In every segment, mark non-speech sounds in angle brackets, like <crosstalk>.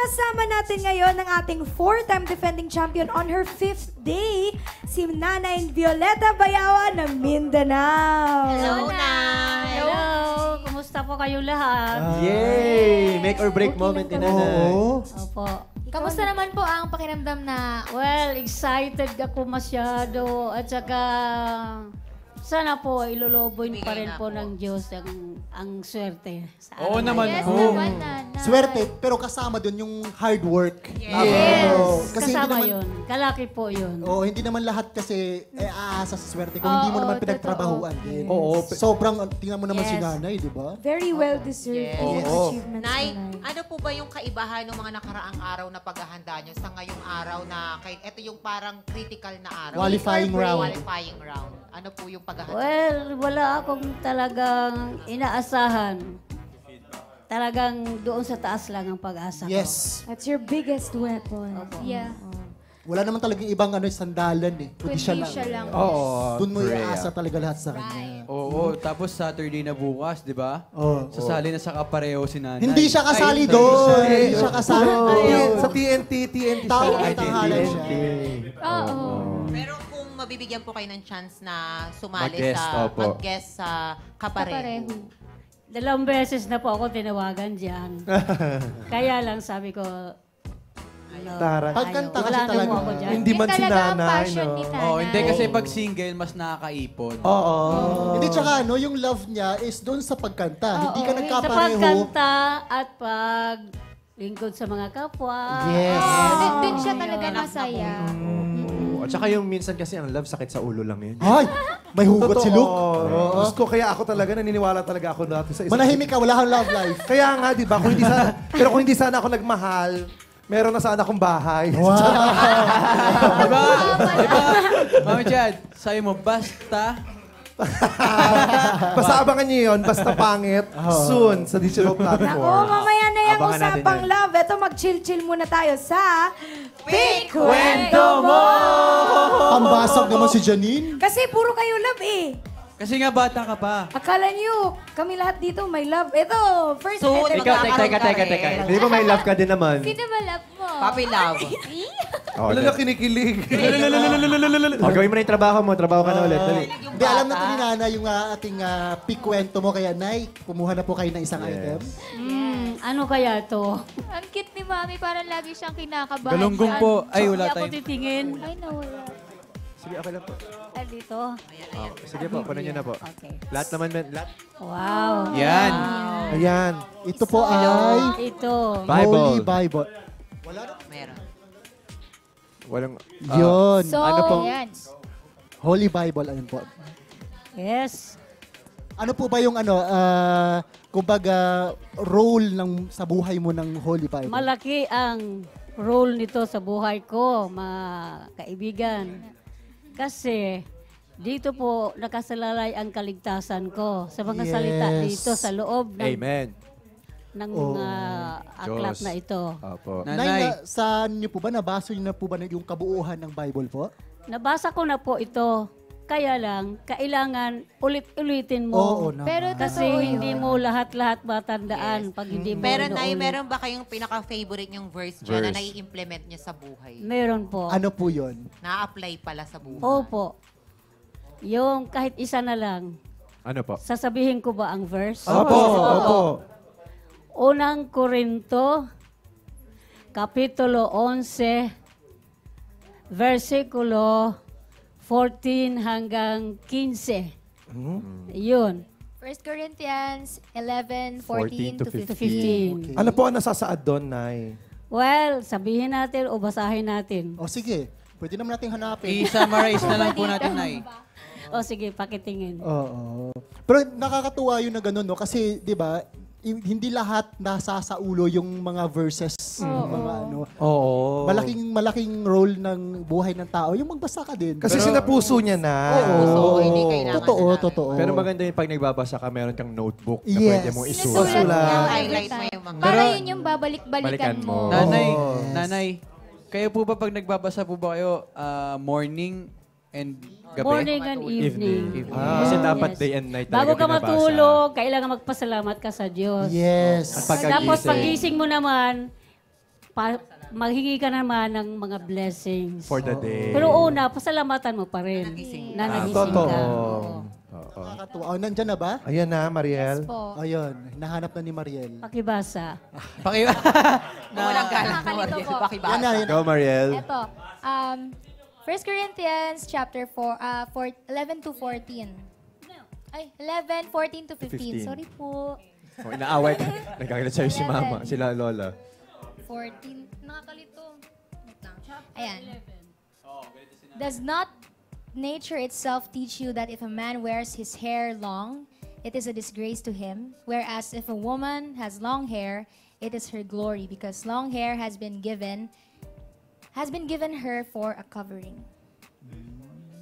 Kasama natin ngayon ang ating four-time defending champion on her fifth day, si Nanay Violeta Bayawa ng Mindanao. Hello, Nay! Hello! Kumusta po kayo lahat? Yay! Make or break moment ni Nanay. Oo. Opo. Kamusta naman po ang pakiramdam na Well, excited ako masyado at saka sana po iloloboy pa rin po ng Diyos ang, ang swerte. Sa Oo naman Yes po. naman, nanay. Swerte, pero kasama doon yung hard work. Yes! Oo, kasi hindi Kasama naman, yun. Kalaki po yun. Oo, hindi naman lahat kasi eh, aasa sa swerte kung hindi mo Oo, naman totoo. pinagtrabahuan din. Oo. Sobrang, tingnan mo naman si Yes. nanay, di ba? Very well-deserved Yes. yung Oo. achievements Nay, ano po ba yung kaibahan ng mga nakaraang araw na paghahanda nyo sa ngayong araw na kay ito yung parang critical na araw? Qualifying round. Qualifying round. Ano po yung paghahanda? Well, wala akong talagang inaasahan. Talagang doon sa taas lang ang pag-asa ko. Yes. That's your biggest weapon. Yeah. Wala naman talagang ibang ano, sandalan eh. Kundi siya lang. siya lang. Oo. Doon mo Freya. iaasa talaga lahat sa kanya. Oo, tapos Saturday na bukas, di ba? Oo. Sasali na sa kapareho si nanay. Hindi siya kasali Ay, doon. Hindi siya kasali doon. Sa TNT, TNT Tao siya. ay tanghalan siya. Oo. Mabibigyan po kayo ng chance na sumali Mag-guest, sa opo. mag-guest sa kapareho. Kapareho. Dalawang beses na po ako tinawagan dyan. <laughs> Kaya lang sabi ko, ano, Tara. Pagkanta kasi Wala na talaga. mo ako dyan. Hindi man si talaga ang nanay, passion no? ni. Oo, hindi kasi pag single, mas nakakaipon. Oo. Hindi, tsaka ano, yung love niya is doon sa pagkanta. hindi ka Sa nagkapareho. pagkanta at pag lingkod sa mga kapwa. Yes. Oh, dun, dun siya talaga masaya. At saka yung minsan kasi ang love sakit sa ulo lang yun. Ay, may hugot si Luke. Oo. Diyos ko, kaya ako talaga, naniniwala talaga ako dati sa isang... Manahimik ka, wala kang love life. Kaya nga, di ba? Kung hindi sana, pero kung hindi sana ako nagmahal, meron na sana akong bahay. Di ba? Di ba? Mami Chad, sabi mo, basta <laughs> basta abangan niyo yun, basta pangit, <laughs> soon sa digital Oo, <laughs> platform. mamaya na yung Abangan natin usapang yan. love. Ito, mag-chill-chill muna tayo sa Pick kwento mo! Pambasag naman si Janine. Kasi puro kayo love eh. Kasi nga bata ka pa. Akala niyo, kami lahat dito may love. Ito, first Soon, ito, Ikaw, teka, teka, teka, teka. Hindi ba may love ka din naman? Sino ba love mo? Papi love. Wala na kinikilig. <laughs> O, gawin mo na yung trabaho mo. Trabaho ka na ulit. Dali. Hindi, alam na ni Nana yung ah, ating uh, pikwento mo. Kaya, Nay, kumuha na po kayo ng isang item. Hmm, ano kaya to? Ang cute ni Mami, parang lagi siyang kinakabahan. Galunggong po. Ay, Hindi wala ako tayong... titingin. Ay, nawala. Sige, okay lang po. Ah, dito. Oh, sige po, kunin niyo na po. Okay. Lahat naman, men. Lahat. Wow. Yan. Ayan. Ito po ay Ito. Bible. Holy Bible. Meron. Walang... Yun. So, ano po? yan. Holy Bible. Ayun po. Yes. Ano po ba yung ano, ah, kumbaga, role ng sa buhay mo ng Holy Bible? Malaki ang role nito sa buhay ko, mga kaibigan. Kasi dito po nakasalalay ang kaligtasan ko sa mga Yes. salita dito sa loob ng, Amen. Ng Oh. ah, aklat Diyos. na ito. Opo. Nay, Nanay. na, saan niyo po ba, nabasa niyo na po ba na yung kabuuhan ng Bible po? Nabasa ko na po ito. Kaya lang, kailangan ulit-ulitin mo. Oo. Pero Kasi totoo hindi mo lahat-lahat matandaan pag hindi mo Pero Nay, meron ba kayong pinaka-favorite yung verse dyan na Verse. nai-implement niya sa buhay? Meron po. Ano po yun? Na-apply pala sa buhay? Opo. Yung kahit isa na lang, Ano po? sasabihin ko ba ang verse? Opo, opo. Unang Korinto, Kapitulo 11, versikulo 14 hanggang 15. Yun, 1 Corinthians 11, 14 14 to to 15. 15. Ano po ang nasasaad doon, Nay? Well, sabihin natin o basahin natin. O sige, pwede naman nating hanapin. I-summarize na lang po natin, Nay. O sige, pakitingin. Oo. Pero nakakatuwa yun na gano'n, no? Kasi, di ba, hindi lahat nasa sa ulo yung mga verses, yung mga ano. Oo. Malaking malaking role ng buhay ng tao yung magbasa ka din. Kasi sinapuso niya na. Oo, hindi kailangan Totoo, na namin. totoo. Pero maganda yung pag nagbabasa ka, meron kang notebook na Yes. pwede mong isulat. Sinusulat mo Sulat. Highlight mo yung mga- Para Pero- yun yung babalik-balikan Balikan mo. mo. Nanay, nanay, kayo po ba pag nagbabasa po ba kayo ah, morning and gabi? Morning and evening. Evening. Kasi dapat day and night talaga Bago ka binabasa. matulog, kailangan magpasalamat ka sa Diyos. Yes. At pagkagising. Tapos pagising mo naman, pa, maghingi ka naman ng mga blessings. For the day. Pero una, pasalamatan mo pa rin na nagising Totoo. ka. Oo. Nakakatuwa. Oh, nandyan na ba? Ayan na, Mariel. Po. Ayun, nahanap na ni Mariel. Pakibasa. Paki... <laughs> Walang galang na Mariel. po. Yan na, Pakibasa. yan na. Go, Mariel. Ito. Um, 1 Corinthians chapter 4, uh, 4, 11 to 14. Ay, 11, 14 to 15. 15. Sorry po. <laughs> Oh, inaaway ka. Nagkakalit sa'yo si mama, sila lola. 14. Nakakalito. Wait lang. Ayan. Does not nature itself teach you that if a man wears his hair long, it is a disgrace to him? Whereas if a woman has long hair, it is her glory because long hair has been given has been given her for a covering.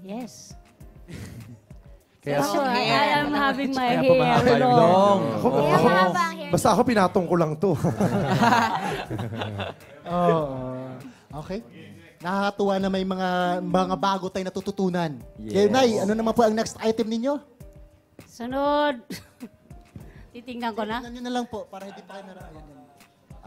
Yes. <laughs> Kaya, So, I, am having my Kaya hair yung long. Long. ako, Kaya ako, mahaba ang hair. basta ako pinatong ko lang to. <laughs> Oo. Okay. Nakakatuwa na may mga mga bago tayong natututunan. Yes. Kaya, Nay, ano naman po ang next item ninyo? Sunod. <laughs> Titingnan ko na. Tingnan nyo na lang po para hindi pa kayo nara...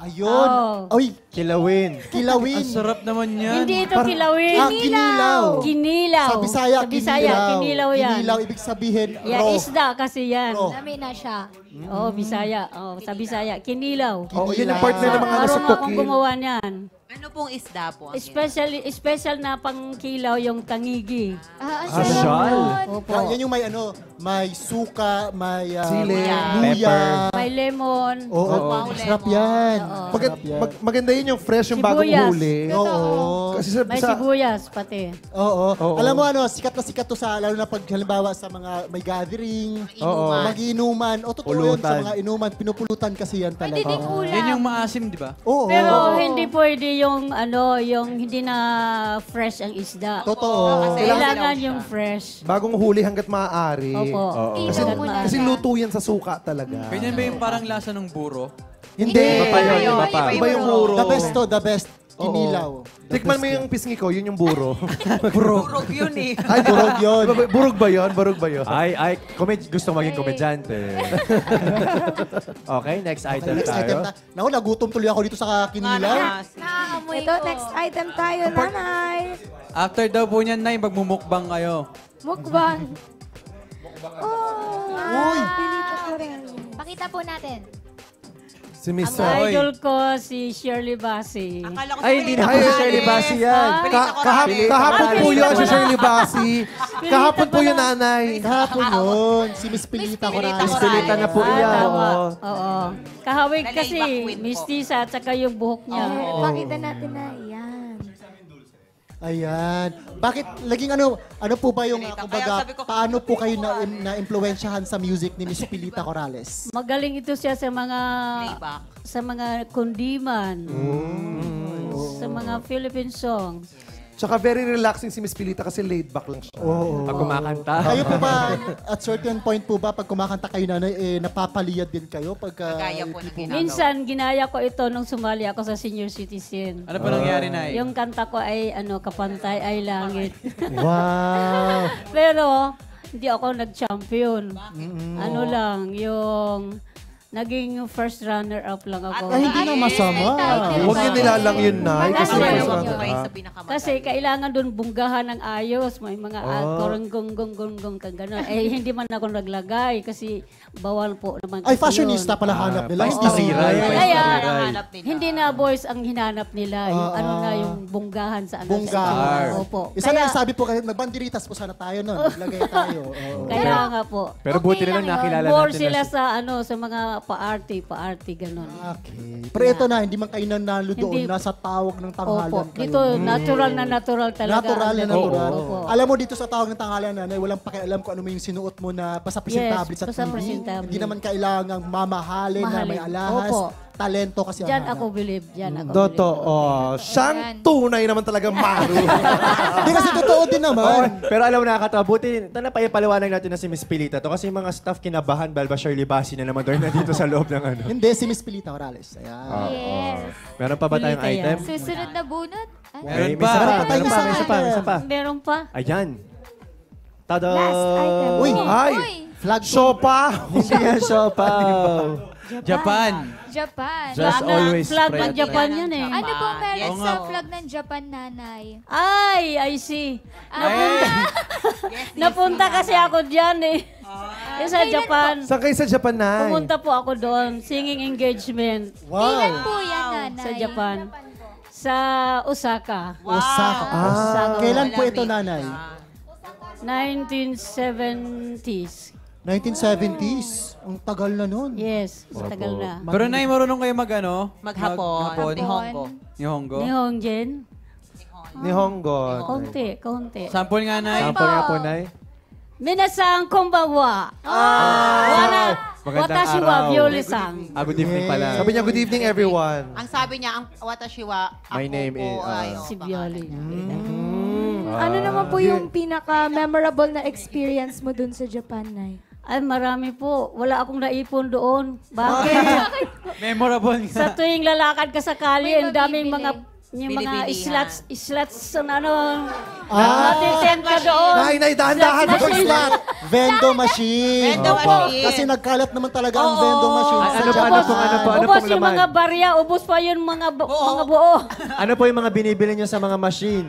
Ayun. Oh. Ay, Kilawin. kilawin. Ang sarap naman yan. Hindi ito kilawin. Ah, kinilaw. Kinilaw. Sa Bisaya, Sa Bisaya, kinilaw yan. Kinilaw, ibig sabihin, Yeah, raw. isda kasi yan. Raw. Dami na siya. Oo, Bisaya. Oo, sa Bisaya, kinilaw. Oo, yun yung partner ng mga Marunong akong nasutukin. gumawa niyan. Ano pong isda po? ang Special, special na pangkilaw yung tangigi. Ah, ang Asyal. sarap. Opo. Ah, yan yung may ano, may suka, may uh, Sili. luya. May lemon. Oo, Wow, masarap lemon. yan. Mag- Masarap yan. mag- maganda yun yung fresh yung bagong Sibuyas. huli. Oo. Kasi sa, May sa sibuyas pati. Oo. Oo. Alam mo ano, sikat na sikat to sa, lalo na pag halimbawa sa mga may gathering, Inuman. mag-inuman. O totoo yun sa Pulutan. mga inuman, pinupulutan kasi yan Pwede talaga. ding ulam. Yan yung maasim, di ba? Oo. Pero hindi pwede yung ano, yung hindi na fresh ang isda. Totoo. kasi- Kailangan yung siya. fresh. bagong huli hanggat maaari. Opo. Oo. Kasi, Ilaw mo na kasi luto yan sa suka talaga. Ganyan ba yung parang lasa ng buro? Hindi. Iba pa yun, iba pa. Iba yung buro. The best to, the best. Kinilaw. Tikman mo yung pisngi ko, yun yung buro. <laughs> <laughs> Burog yun eh. Ay, durog yun. Burog ba yun? Burog ba yun? Ay, ay, komed gusto maging komedyante. <laughs> okay, next Okay, item next item tayo. na. Naku, nagutom tuloy ako dito sa kinilaw. Nakaamoy Ito, ko. next item tayo, nanay. After daw po niyan, Nay, magmumukbang kayo. Mukbang. Oh, Uy! Pilito ko rin. Pakita po natin. Si Miss Ang Oy. idol ko si Shirley Bassey. Akala ko Ay, hindi na Ay, Shirley Bassey yan. Ka kahap kahapon po yun si Shirley Bassey. Kahapon po yun, nanay. Kahapon yun. Si Miss Pilita Pilita Corrales. Corrales. Pilita na po Ah, yan. tama. oo. Oo. Kahawig kasi, bakwin po. mistisa at saka yung buhok niya. Pakita natin na. Yan. Ayan. Bakit, laging ano, ano po ba yung, Pilita. kumbaga, ko, paano po kayo na, <laughs> na-influensyahan sa music ni Miss Pilita Corrales? Magaling ito siya sa mga Playback. sa mga kundiman. Mm. Sa mga Philippine songs. Tsaka very relaxing si Miss Pilita kasi laid back lang siya. Oo. Pag kumakanta. Kayo po ba, at certain point po ba, pag kumakanta kayo na, eh, napapaliyad din kayo? Pag, uh, Kagaya po ng ginagawa. Minsan, ginaya ko ito nung sumali ako sa senior citizen. Ano pa nangyari, Nay? Yung kanta ko ay ano, Kapantay ay Langit. <laughs> Wow. Pero, hindi ako nag-champion. Ano lang, yung naging first runner-up lang ako. Ay, hindi na masama. Huwag niyo nilalang yun, Nay. Kasi Kasi- kailangan doon bunggahan ng ayos. May mga oh. gong gong gong gong kang gano'n. Eh, hindi man ako naglagay kasi bawal po naman. Ay, fashionista pala hanap nila. Pais Hindi na sila. viral, pais na Kaya, viral. Hanap nila. Hindi na boys ang hinanap nila. Yung Ah, ano na ah. yung bunggahan sa ano. Bunggahan. Sa, opo. Isa Kaya, na sabi po kayo, magbandiritas po sana tayo nun. <laughs> Maglagay tayo. Kaya nga po. Pero buti na lang nakilala More natin. sila na si- sa ano sa mga pa-arty, pa-arty gano'n. Okay. Pero ito na, hindi man kayo nanalo doon. Hindi. Nasa tawag ng tanghalan Opo. kayo. Dito, natural na natural talaga. Natural na natural. Opo. Alam mo dito sa tawag ng tanghalan na walang pakialam kung ano yung sinuot mo na basta presentable Yes, sa basta TV. presentable. Hindi naman kailangang mamahalin na may alahas. Opo. Talento kasi Diyan ang ako hanap. believe. Diyan ako Totoo. Siyang tunay naman talaga maru. <laughs> Hindi kasi totoo din naman. pero alam mo nakakatawa. Buti, na paipaliwanag natin na si Miss Pilita to. Kasi yung mga staff kinabahan, dahil ba Shirley Bassey na naman doon na dito sa loob ng ano. Hindi, si Miss Pilita Morales. Ayan. Oo. Yes. Meron pa ba tayong Pilita yan. item? Susunod na bunot. Ay, Meron pa. Meron pa tayong meron pa, isang isa pa, isa. Meron pa. Ayan. Tada! Last item. Uy, Ay! Flag Sopa! <laughs> Hindi yan, Siopaw. Japan. Japan. Just Flag- always flag ng Japan yan eh. Ano pong meron Yes, sa oo. flag ng Japan, nanay? Ay, I see. Ah, Napunta kasi ako dyan eh. Yung sa Japan. Saan kayo sa Japan, Nay? Pumunta po ako doon. Singing engagement Kailan Wow. po yan, nanay? sa Japan. Sa Osaka. Osaka. Osaka. Kailan po ito, nanay? 1970s. 1970s. Ang tagal na nun. Yes, matagal na. Pero Nay, marunong kayo mag ano? Maghapon. Maghapon? Nihongo. Nihongo? Ni Hongjen? Ni Honggon. Konti, konti. Sample nga, Nay. Sample nga po, Nay. Minasan konbanwa. Wana, Magandang watashi wa araw. Viole-san. Ah, good evening pala. Sabi niya, good evening, everyone. Ang sabi niya, ang watashiwa, ako My name po is, uh, ay, Si baka- Viole. Ano naman po yung pinaka-memorable na experience mo dun sa Japan, Nay? Ay, marami po. Wala akong naipon doon. Bakit? <laughs> Memorable nga. sa tuwing lalakad ka sa kali, ang daming mga yung mga Bili-bilihan. slots, slots na ano, matitent ka doon. Nay, nay, dahan-dahan Slot machine. slot. Vendo machine. Vendo Opo. machine. Kasi nagkalat naman talaga ang vendo machine. Ano sa ba, ano pong, ano po, ano ubos pong yung laman? mga barya, ubos pa yung mga, bu- mga buo. Ano po yung mga binibili niyo sa mga machine?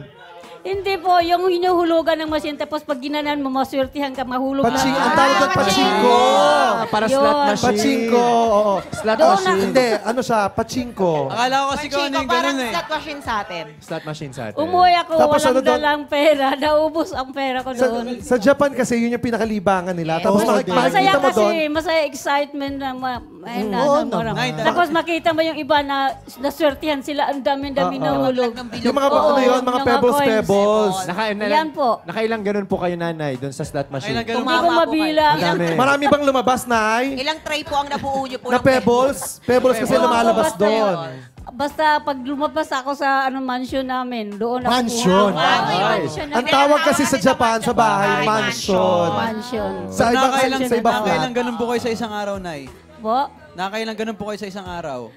Hindi po, yung hinuhulugan ng machine, tapos pag ginanan mo, maswertihan ka, mahulog Paching, na. ang tawag doon, pachinko. Ah, para Yun. slot machine. Pachinko, oo. Slot Doon machine. Hindi, ano siya, pachinko. Akala ko kasi kung ano yung parang ganun eh. slot machine sa atin. Slot machine sa atin. Umuwi ako, Tapos walang ano doon? dalang pera, <laughs> naubos ang pera ko Sa, doon. sa Japan kasi, yun yung pinakalibangan nila. Tapos Oo, mak- din. Masaya makikita mo kasi, doon, masaya excitement na, ma, ay, na, Oo na- marami. naman. Tapos makita mo yung iba na naswertihan sila, ang dami-dami na hulog. Ng yung mga, Oo, ano yun, mga mga pebbles, coins. pebbles. Naka, na, Yan po. Nakailang ganun po kayo, nanay, doon sa slot machine. Nakailang ganun Hindi ko Tumama po mabilang. kayo. Madami. <laughs> Marami bang lumabas, Nay? Ilang tray po ang nabuo niyo po? Na ng pebbles? Pebbles kasi Oo, lumalabas basta doon. yun. Basta pag lumabas ako sa ano mansion namin, doon ako. Mansion. Nice. Ang tawag kasi sa Japan, sa bahay, mansion. Mansion. Sa ibang, Nakakailang, sa ibang nakakailang flat. ganun po kayo sa isang araw, Nay. Po, Nakakailang ganun po kayo sa isang araw.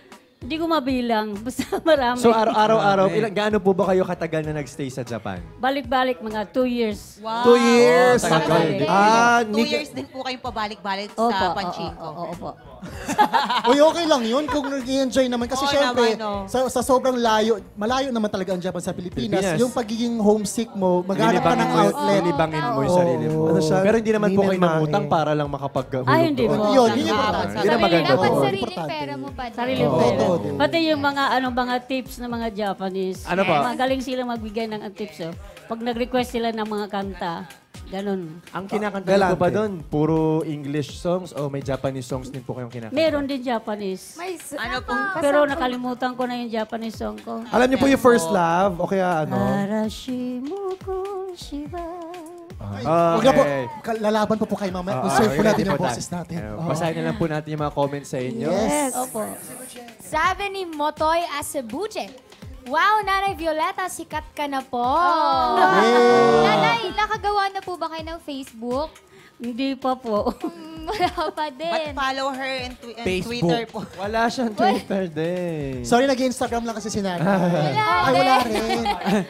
Hindi ko mabilang. <laughs> Basta marami. So, araw- araw-araw, ilang, gaano po ba kayo katagal na nagstay sa Japan? Balik-balik mga two years. Two years. tagal din. Ah, Two ni- years din po kayong pabalik-balik Opo, sa oo, Panchinko. oo, opo. <laughs> Uy, okay lang yun kung nag-enjoy naman. Kasi Oo syempre, naman, no. sa, sa sobrang layo, malayo naman talaga ang Japan sa Pilipinas. Pilipinas. Yung pagiging homesick mo, maghanap ka ng mo, outlet. Lilibangin mo yung Oo. sarili mo. Ano siya, Pero hindi naman po kayo ninilmahin. nangutang para lang makapag Ah, hindi po. Yun, yun yung importante. Hindi na Sarili, maganda dapat po. sariling Importante. pera mo pa din. Sarili Oo, oo, din. Pati yung mga ano mga tips ng mga Japanese. Ano pa? Magaling sila magbigay ng tips. Oh. Pag nag-request sila ng mga kanta, ganun. Ang kinakanta Galante. ko ba doon, puro English songs o may Japanese songs din po kayong kinakanta? Meron din Japanese. May Ano pong... Pero nakalimutan ko na yung Japanese song ko. Alam niyo po yung first love, o kaya ano? Arashimuko shiba. Ah, Huwag na po, okay. ka- lalaban po po kayo mamaya. Ah, Conserve ah, po natin ready yung po boses tayo. natin. Ayun, Oo. Basahin na lang po natin yung mga comments sa inyo. Yes. Opo. Sabi ni Motoy Acebuche, Wow, Nanay Violeta, sikat ka na po. Nanay, nakagawa na po ba kayo ng Facebook? Hindi pa po. <laughs> Wala pa But din. follow her in, twi- in Facebook. Twitter po. <laughs> Wala siyang Twitter din. Sorry, nag-Instagram lang kasi si Nana. Wala Ay, wala rin.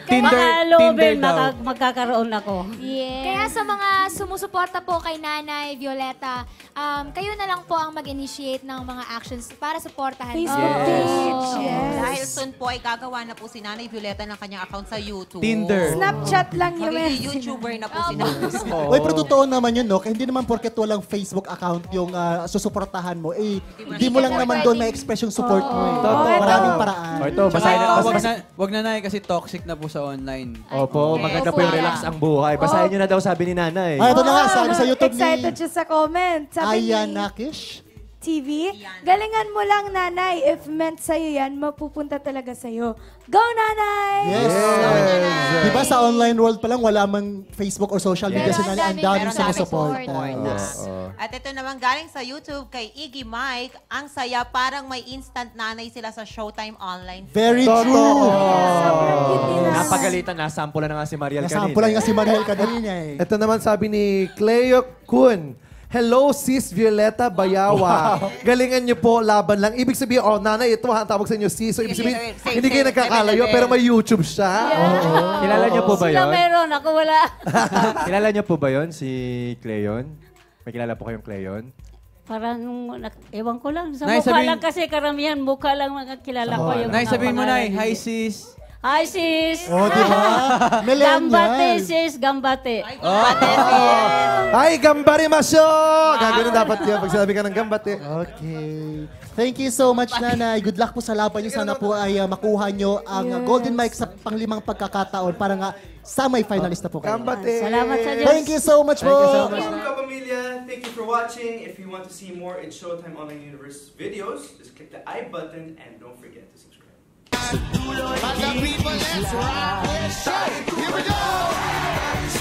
Tinder, Baka Tinder loobin, daw. magkakaroon ako. Yes. Kaya sa mga sumusuporta po kay Nanay Violeta, um, kayo na lang po ang mag-initiate ng mga actions para suportahan Facebook po. page. Yes. Dahil soon po ay gagawa na po si Nanay Violeta ng kanyang account sa YouTube. Tinder. Snapchat lang yung Magiging message. YouTuber na po si Nanay. <laughs> Uy, pero totoo naman yun, no? Kaya hindi naman porket walang Facebook account yung ah, susuportahan mo, eh, hindi mo lang naman doon ma-express yung support mo. Eh. Totoo. Maraming paraan. O ito, Tsaka, basahin na. wag na, wag na na kasi toxic na po sa online. Opo, Okay. maganda po yung relax ang buhay. Basahin nyo na daw sabi ni nanay. Ah, ito na nga, sabi sa YouTube Excited ni siya sa comment. Sabi ni Aya Nakish. TV, galingan mo lang, nanay. If meant sa'yo yan, mapupunta talaga sa'yo. Go, nanay! Yes. Di ba sa online world pa lang, wala mang Facebook or social media si ang Nana, ang daming- sumusuporta. support. Yes. At ito naman galing sa YouTube kay Iggy Mike. Ang saya, parang may instant nanay sila sa Showtime Online. Very true. Sobrang cute nila. Napagalitan, nasampulan na nga si Mariel kanina. Nasampulan nga si Mariel kanina eh. Ito naman sabi ni Cleo Kun. Hello, sis Violeta Bayawa. Galingan niyo po, laban lang. Ibig sabihin, oh, nanay, ito ha, tawag sa inyo, sis. So, ibig sabihin, Same, hindi kayo same, nagkakalayo, same, pero may YouTube siya. Kilala niyo po ba Sila yun? meron, ako wala. <laughs> Kilala niyo po ba yun, si Cleon? May kilala po kayong Cleon? Parang, nak- ewan ko lang. Sa Nay, mukha sabihin- lang kasi karamihan, mukha lang mga kilala ko. Yung Nay, mga sabihin mo, Nay. pangalan Hi, nila. sis. Hi, sis! Oh, di ba? <laughs> Gambate, Millennial. sis. Gambate. Ay, gambari masyo! Gagawin dapat yun pag sinabi ka ng gambate. Okay. Thank you so much, Nanay. Good luck po sa laban niyo. Sana po ay uh, makuha niyo ang uh, Golden Mic sa panglimang pagkakataon para nga semi-finalist na po kayo. Gambate! Salamat sa Diyos. Thank you so much po. Welcome, Kapamilya. Thank you for watching. If you want to see more in Showtime Online Universe videos, just click the I button and don't forget to subscribe. But the people, let's rock this. Here we go.